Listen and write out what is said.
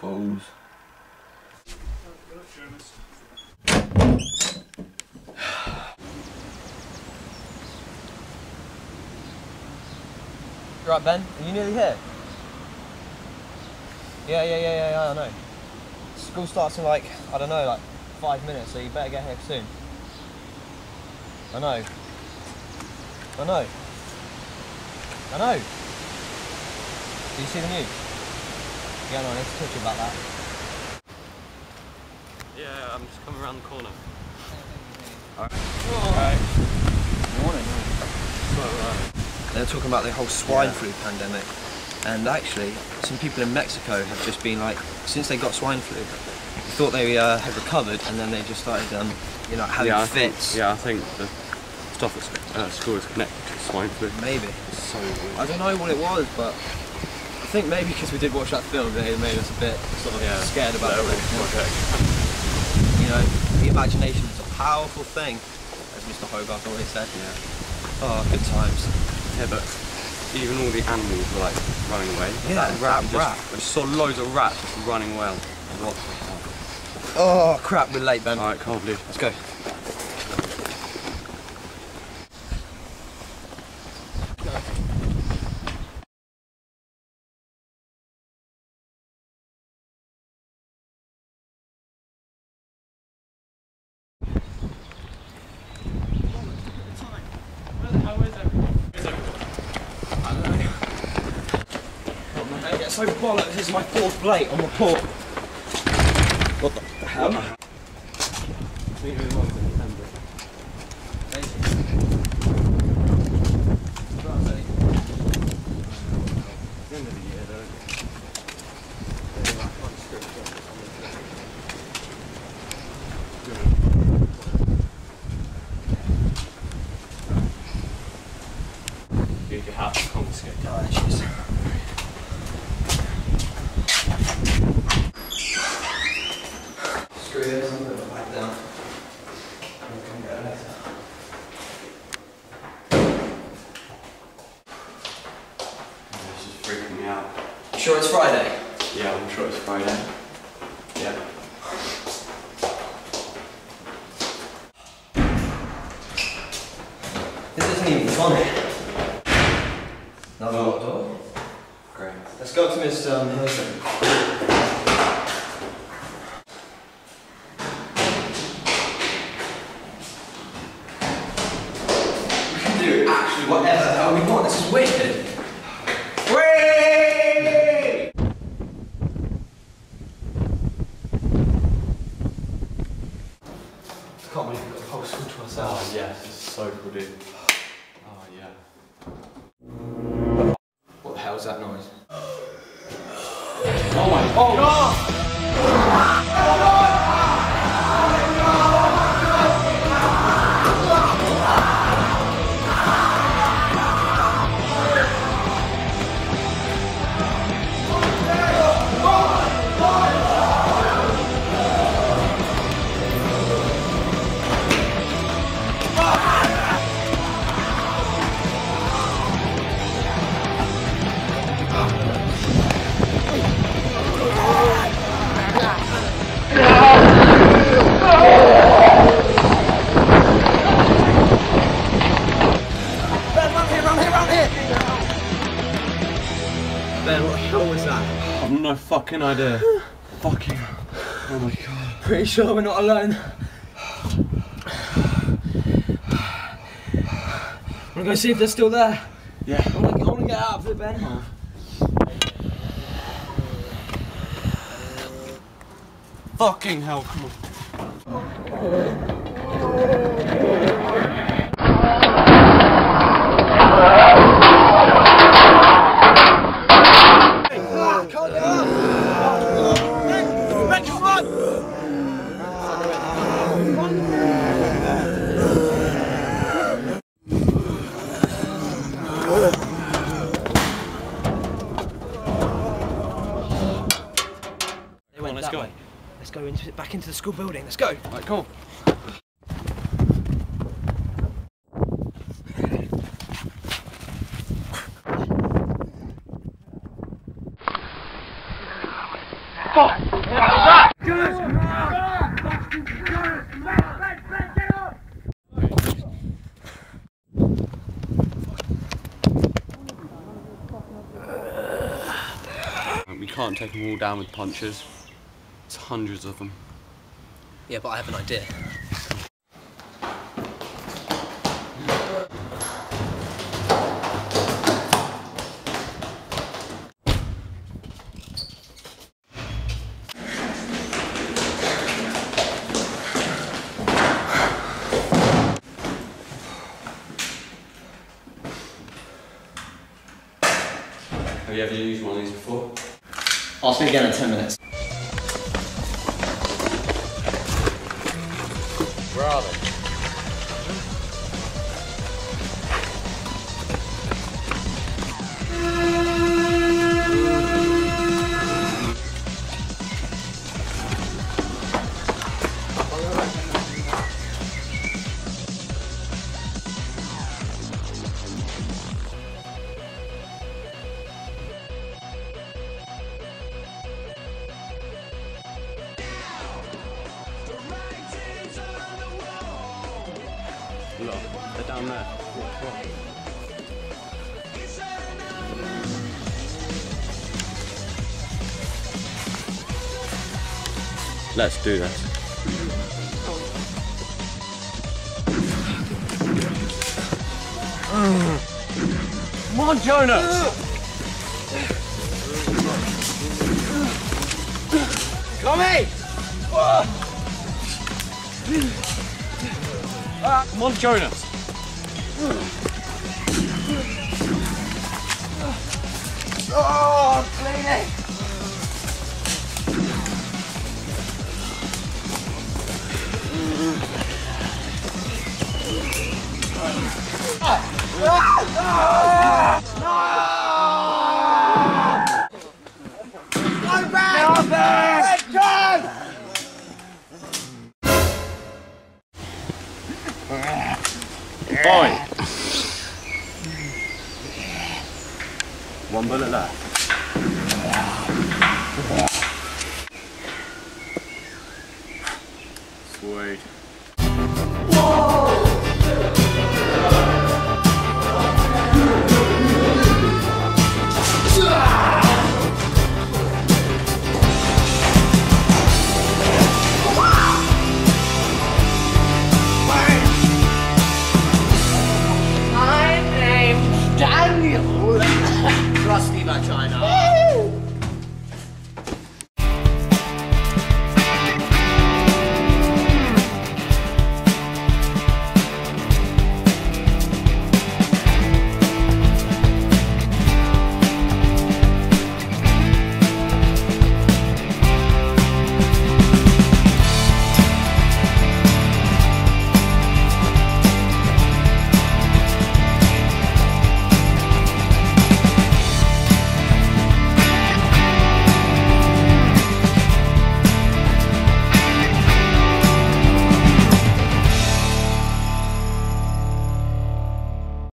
balls. Right, Ben, are you nearly here? Yeah, yeah, yeah, yeah, I know. School starts in like, I don't know, like five minutes, so you better get here soon. I know. I know. I know. Do you see the news? Yeah, no, I need to talk to you about that. Yeah, I'm just coming around the corner. Alright. Alright. Morning. So They're talking about the whole swine flu pandemic. And actually, some people in Mexico have just been like, since they got swine flu, they thought they uh, had recovered and then they just started, um, you know, having yeah, I fits. Think, yeah, I think the stuff at uh, school is connected to swine flu. Maybe. It's so weird. I don't know what it was, but I think maybe because we did watch that film, they made us a bit sort of Yeah, scared about that it. project. You know, the imagination is a powerful thing, as Mr. Hogarth always said. Yeah. Oh, good times. Yeah, but even all the animals were like running away. Yeah, that rat. just, rat. I saw loads of rats just running well. What? Oh crap, we're late, Ben. Alright, can't believe. Let's go. I get so bollocks, this is my fourth plate on the port. What the hell? You could have to confiscate. Screw this, I'm putting it back down. I'm gonna get it later. This is freaking me out. Sure it's Friday? Yeah, I'm sure it's Friday. Yeah. This isn't even funny. Another locked door. Great. Let's go to Miss um, Hilton. We can do actually whatever the hell we want. This is wicked. Whee! I can't believe we've got the whole school to ourselves. Oh yes, it's so cool, dude. Oh yeah. What the hell's that noise? Oh my oh, god! Fucking idea. fucking. Oh my god. Pretty sure we're not alone. I'm gonna go see if they're still there. Yeah. I wanna, I wanna get out of it, Ben. Fucking hell, come on. They went let's that go. way. Let's go into back into the school building. Let's go. Right, come on. We can't take them all down with punches. It's hundreds of them. Yeah, but I have an idea. Have you ever used one of these before? Ask me again in 10 minutes. Where Look, they're down there. Let's do this. Come on, Jonas! Come in! Come on, Jonas! Oh, bleeding! Oi! Ah, ah, ah. Sweet.